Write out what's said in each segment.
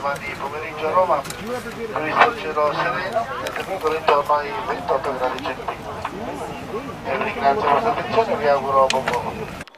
domani pomeriggio a Roma, previsto cielo sereno e temperatura intorno ai 28 gradi centigradi. Ringrazio per la attenzione e vi auguro buon volo.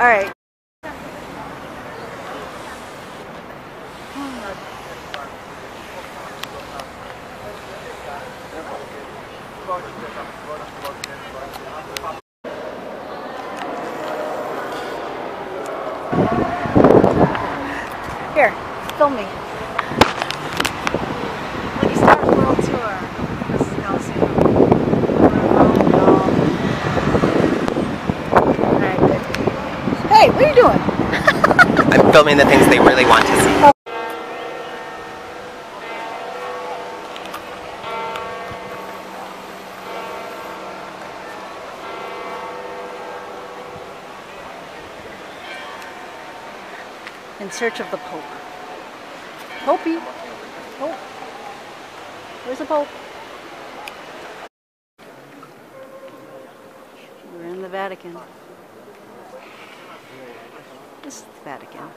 All right. Here, film me. Filming the things they really want to see. In search of the Pope. Popey. Pope. Where's the Pope? We're in the Vatican. Is the Vatican.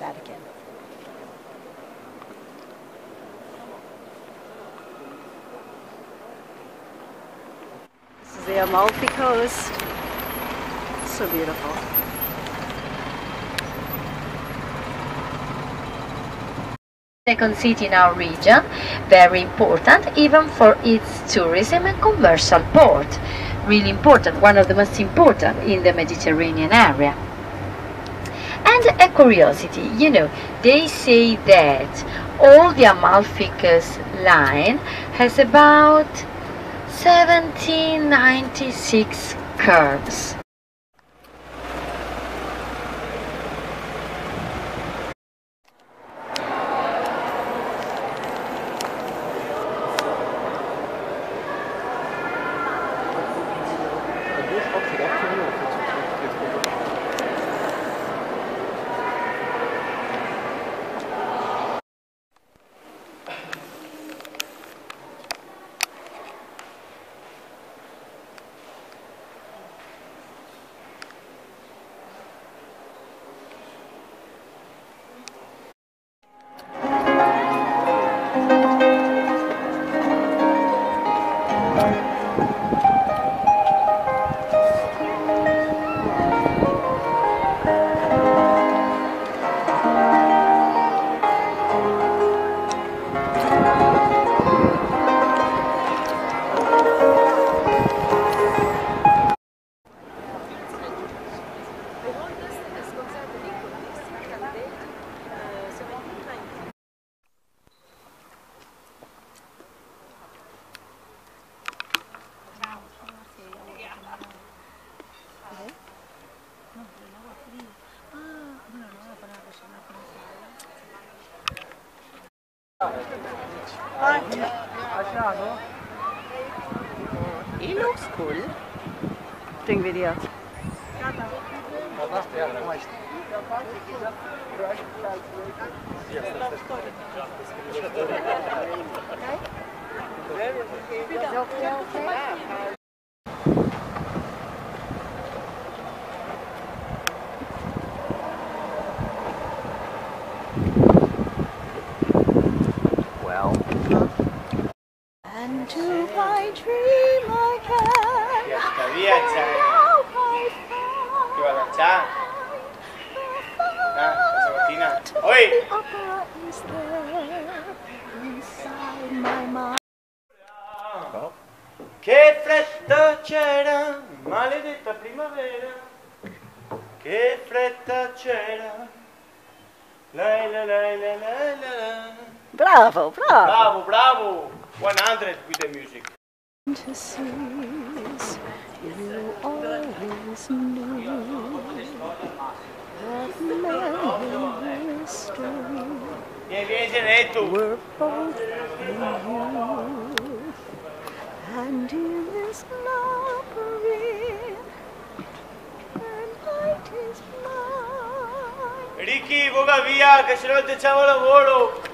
Vatican. This is the Amalfi Coast. So beautiful. second city in our region, very important even for its tourism and commercial port. Really important, one of the most important in the Mediterranean area. And a curiosity, you know, they say that all the Amalfi Coast line has about 1796 curves. He looks cool. Doing video. Well, dream again. Io sto viaggiando. Ti va a lanciare? Ah, questa mattina. Oi! Che fretta c'era, maledetta primavera. Che fretta c'era. Lei, lei, lei, lei, lei, lei. Bravo, bravo. Bravo, bravo. 100 with the music. Fantasies you always knew that Vieni, vieni, were both you. And in this lottery, the night is mine. Ricky, voga via, ti facciamo lavoro.